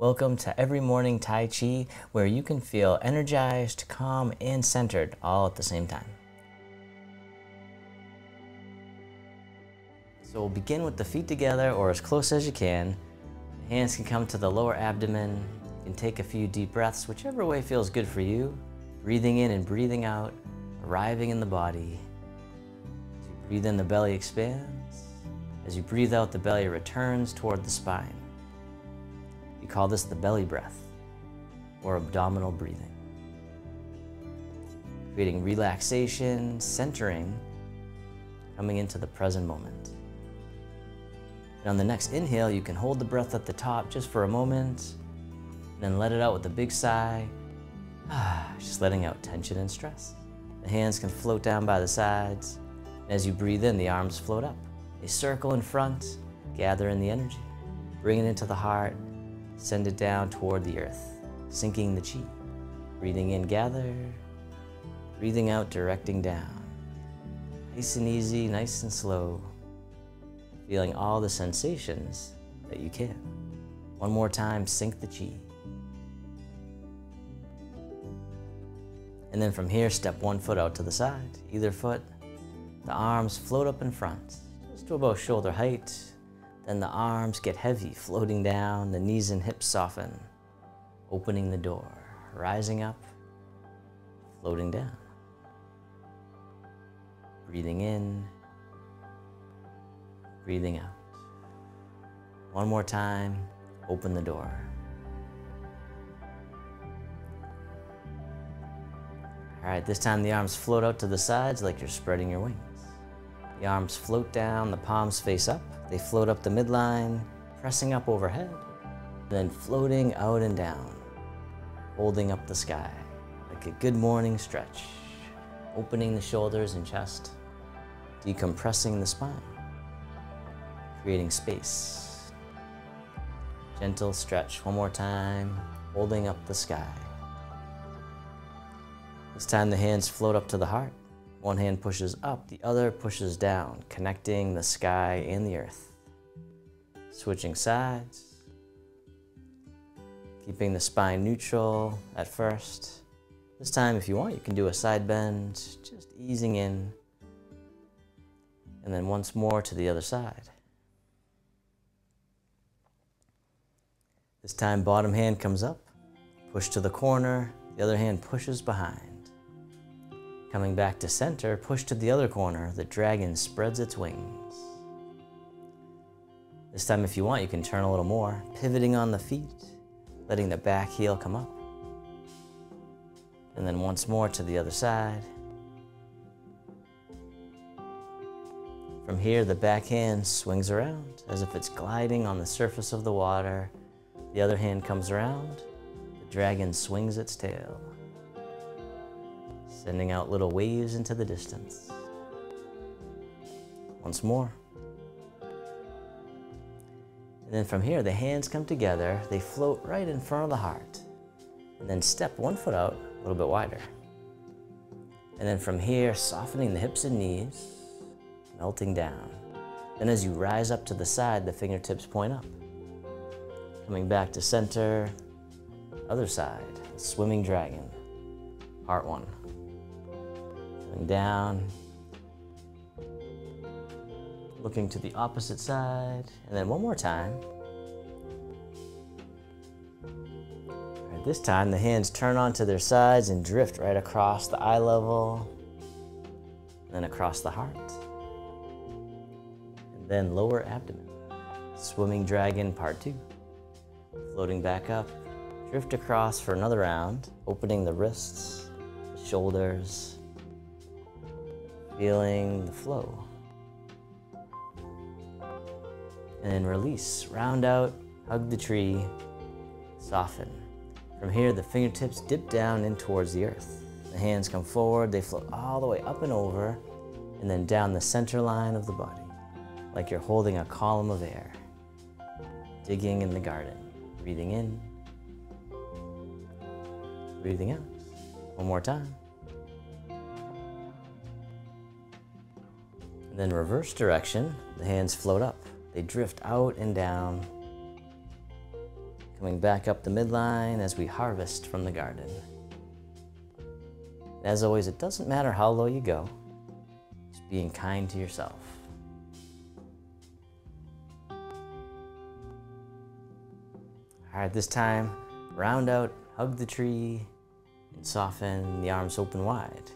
Welcome to Every Morning Tai Chi, where you can feel energized, calm, and centered all at the same time. So we'll begin with the feet together or as close as you can. Hands can come to the lower abdomen. You can take a few deep breaths, whichever way feels good for you. Breathing in and breathing out, arriving in the body. As you breathe in, the belly expands. As you breathe out, the belly returns toward the spine. Call this the belly breath or abdominal breathing. Creating relaxation, centering, coming into the present moment. And on the next inhale, you can hold the breath at the top just for a moment, then let it out with a big sigh, just letting out tension and stress. The hands can float down by the sides. And as you breathe in, the arms float up. They circle in front, gather in the energy. Bring it into the heart, send it down toward the earth, sinking the chi. Breathing in, gather. Breathing out, directing down. Nice and easy, nice and slow. Feeling all the sensations that you can. One more time, sink the chi. And then from here, step one foot out to the side, either foot. The arms float up in front, just to about shoulder height. Then the arms get heavy, floating down, the knees and hips soften, opening the door, rising up, floating down. Breathing in, breathing out. One more time, open the door. All right, this time the arms float out to the sides like you're spreading your wings. The arms float down, the palms face up. They float up the midline, pressing up overhead, then floating out and down, holding up the sky like a good morning stretch, opening the shoulders and chest, decompressing the spine, creating space. Gentle stretch one more time, holding up the sky. This time the hands float up to the heart. One hand pushes up, the other pushes down, connecting the sky and the earth. Switching sides. Keeping the spine neutral at first. This time, if you want, you can do a side bend, just easing in. And then once more to the other side. This time, bottom hand comes up, push to the corner, the other hand pushes behind. Coming back to center, push to the other corner, the dragon spreads its wings. This time, if you want, you can turn a little more, pivoting on the feet, letting the back heel come up. And then once more to the other side. From here, the back hand swings around as if it's gliding on the surface of the water. The other hand comes around, the dragon swings its tail sending out little waves into the distance. Once more. And then from here, the hands come together, they float right in front of the heart. And then step one foot out a little bit wider. And then from here, softening the hips and knees, melting down. Then as you rise up to the side, the fingertips point up. Coming back to center, other side, swimming dragon, part one down. Looking to the opposite side. And then one more time. Right, this time the hands turn onto their sides and drift right across the eye level. Then across the heart. And then lower abdomen. Swimming dragon part two. Floating back up. Drift across for another round, opening the wrists, shoulders, feeling the flow. And then release, round out, hug the tree, soften. From here, the fingertips dip down in towards the earth. The hands come forward, they float all the way up and over, and then down the center line of the body, like you're holding a column of air, digging in the garden. Breathing in, breathing out. One more time. Then reverse direction, the hands float up. They drift out and down, coming back up the midline as we harvest from the garden. As always, it doesn't matter how low you go, just being kind to yourself. All right, this time, round out, hug the tree, and soften the arms open wide.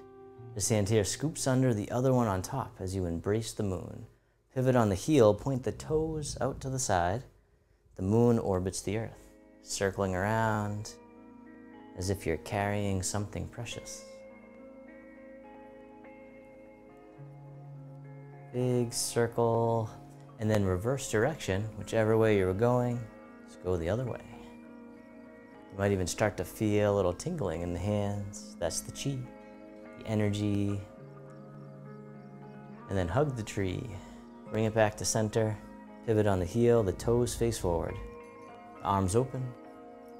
This hand here scoops under the other one on top as you embrace the moon. Pivot on the heel, point the toes out to the side. The moon orbits the earth, circling around as if you're carrying something precious. Big circle, and then reverse direction, whichever way you were going, just go the other way. You might even start to feel a little tingling in the hands. That's the chi, the energy. And then hug the tree. Bring it back to center. Pivot on the heel, the toes face forward. Arms open.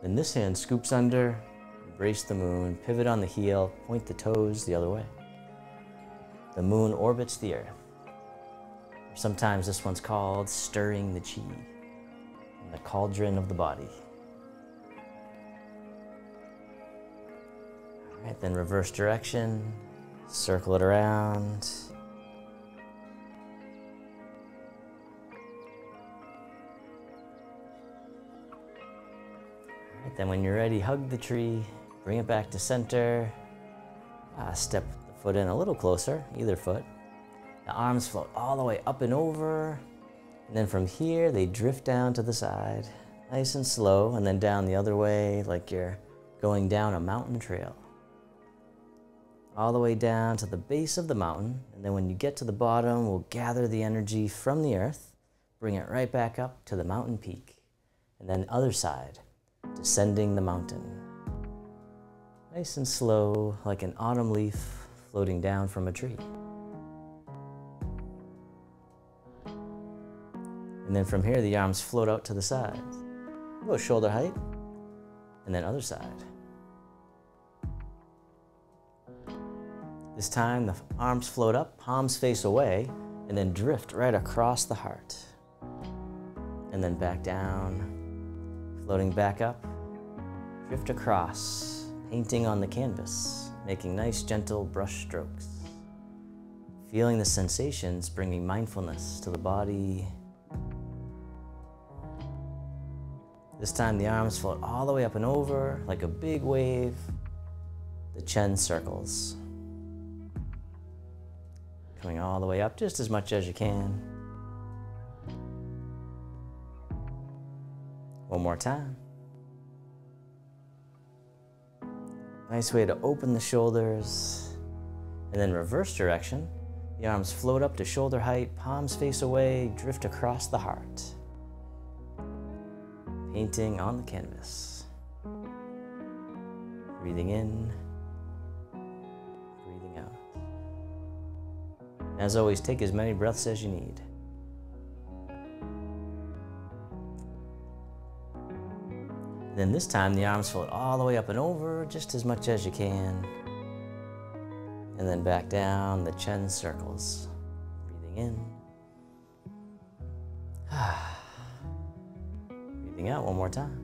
Then this hand scoops under, embrace the moon, pivot on the heel, point the toes the other way. The moon orbits the earth. Sometimes this one's called stirring the chi, in the cauldron of the body. Then reverse direction, circle it around. Right, then when you're ready, hug the tree, bring it back to center. Uh, step the foot in a little closer, either foot. The arms float all the way up and over. And then from here, they drift down to the side, nice and slow, and then down the other way, like you're going down a mountain trail. All the way down to the base of the mountain. And then when you get to the bottom, we'll gather the energy from the earth, bring it right back up to the mountain peak. And then other side, descending the mountain. Nice and slow, like an autumn leaf floating down from a tree. And then from here, the arms float out to the sides. Go shoulder height, and then other side. This time, the arms float up, palms face away, and then drift right across the heart. And then back down, floating back up, drift across, painting on the canvas, making nice, gentle brush strokes. Feeling the sensations, bringing mindfulness to the body This time the arms float all the way up and over like a big wave. The chin circles. Coming all the way up just as much as you can. One more time. Nice way to open the shoulders. And then reverse direction. The arms float up to shoulder height, palms face away, drift across the heart painting on the canvas. Breathing in, As always, take as many breaths as you need. Then this time the arms float all the way up and over just as much as you can. And then back down, the chin circles. Breathing in. Breathing out one more time.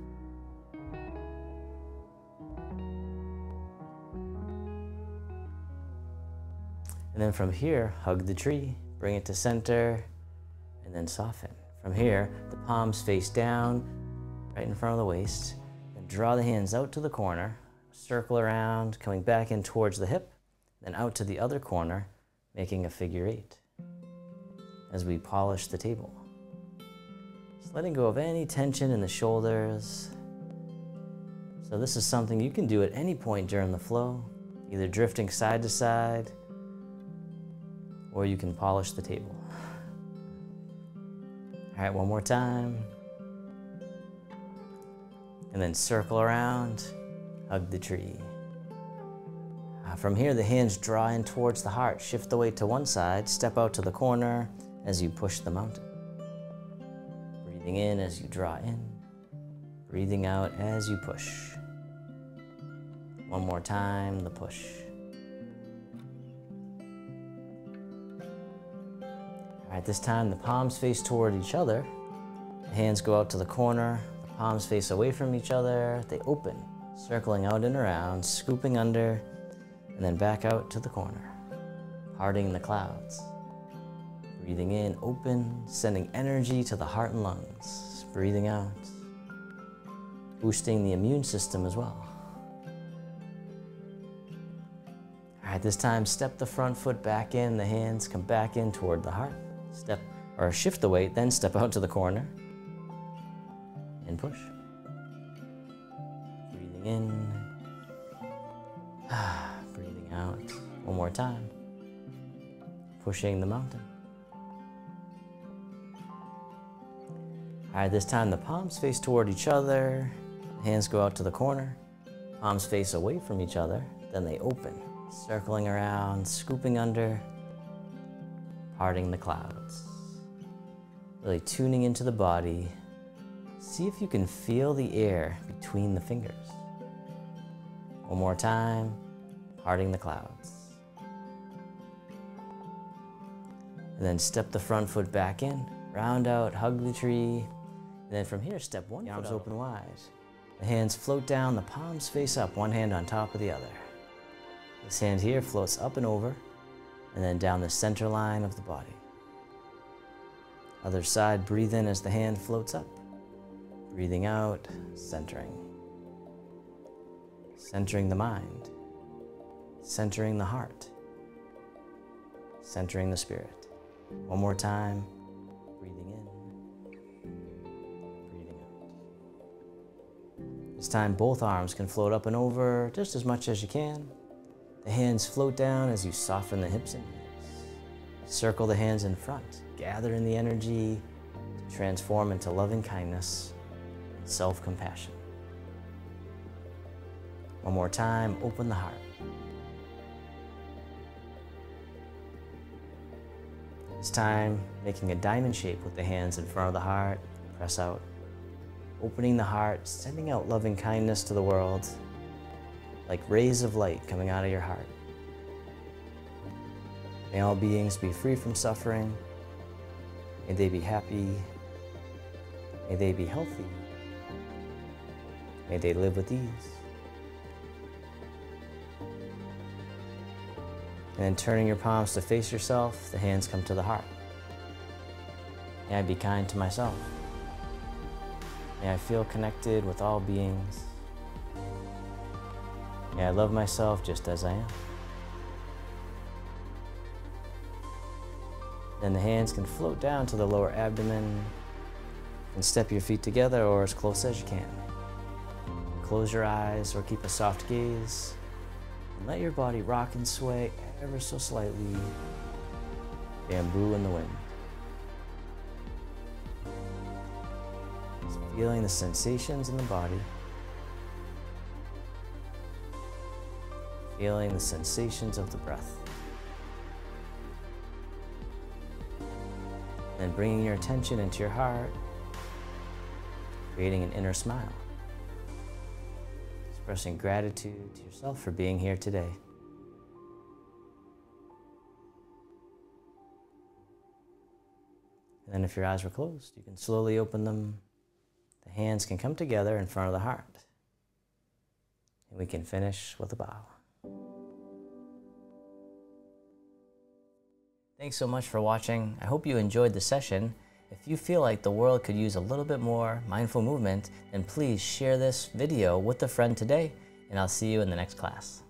And then from here, hug the tree, bring it to center, and then soften. From here, the palms face down, right in front of the waist. Then draw the hands out to the corner, circle around, coming back in towards the hip, then out to the other corner, making a figure eight as we polish the table. Just letting go of any tension in the shoulders. So this is something you can do at any point during the flow, either drifting side to side, or you can polish the table. All right, one more time. And then circle around, hug the tree. Uh, from here, the hands draw in towards the heart. Shift the weight to one side, step out to the corner as you push the mountain. Breathing in as you draw in, breathing out as you push. One more time, the push. Right, this time the palms face toward each other. The hands go out to the corner, the palms face away from each other, they open, circling out and around, scooping under, and then back out to the corner, parting the clouds. Breathing in, open, sending energy to the heart and lungs. Breathing out, boosting the immune system as well. All right, this time step the front foot back in, the hands come back in toward the heart. Step or shift the weight, then step out to the corner and push. Breathing in, Ah, breathing out. One more time. Pushing the mountain. All right, this time the palms face toward each other, hands go out to the corner, palms face away from each other, then they open, circling around, scooping under, parting the clouds. Really tuning into the body. See if you can feel the air between the fingers. One more time, parting the clouds. And then step the front foot back in, round out, hug the tree, and then from here, step one, arms open wide. The hands float down, the palms face up, one hand on top of the other. This hand here floats up and over, and then down the center line of the body. Other side, breathe in as the hand floats up. Breathing out, centering. Centering the mind. Centering the heart. Centering the spirit. One more time. Breathing in. Breathing out. This time both arms can float up and over just as much as you can. The hands float down as you soften the hips and knees. Circle the hands in front, gather in the energy to transform into loving kindness and self-compassion. One more time, open the heart. This time, making a diamond shape with the hands in front of the heart, press out opening the heart, sending out loving kindness to the world, like rays of light coming out of your heart. May all beings be free from suffering. May they be happy. May they be healthy. May they live with ease. And then turning your palms to face yourself, the hands come to the heart. May I be kind to myself. May I feel connected with all beings. May I love myself just as I am. Then the hands can float down to the lower abdomen and step your feet together or as close as you can. Close your eyes or keep a soft gaze and let your body rock and sway ever so slightly. Bamboo in the wind. feeling the sensations in the body, feeling the sensations of the breath. Then bringing your attention into your heart, creating an inner smile, expressing gratitude to yourself for being here today. And then if your eyes were closed, you can slowly open them the hands can come together in front of the heart. And we can finish with a bow. Thanks so much for watching. I hope you enjoyed the session. If you feel like the world could use a little bit more mindful movement, then please share this video with a friend today, and I'll see you in the next class.